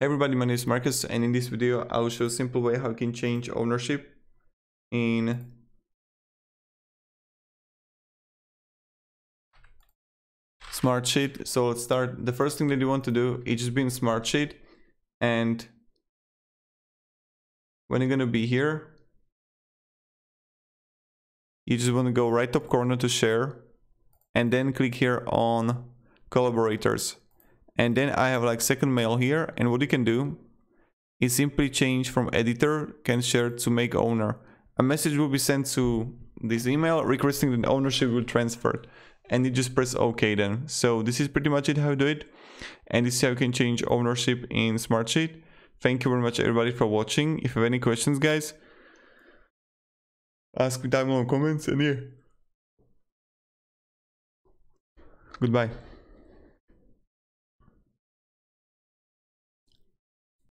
Everybody, my name is Marcus and in this video I will show a simple way how you can change ownership in Smartsheet. So let's start. The first thing that you want to do is just be in Smartsheet and when you're going to be here, you just want to go right top corner to share and then click here on collaborators and then I have like second mail here and what you can do is simply change from editor can share to make owner. A message will be sent to this email requesting that ownership will transfer and you just press OK then. So this is pretty much it how you do it and this is how you can change ownership in Smartsheet. Thank you very much everybody for watching. If you have any questions guys, ask me down in the comments and yeah. Goodbye.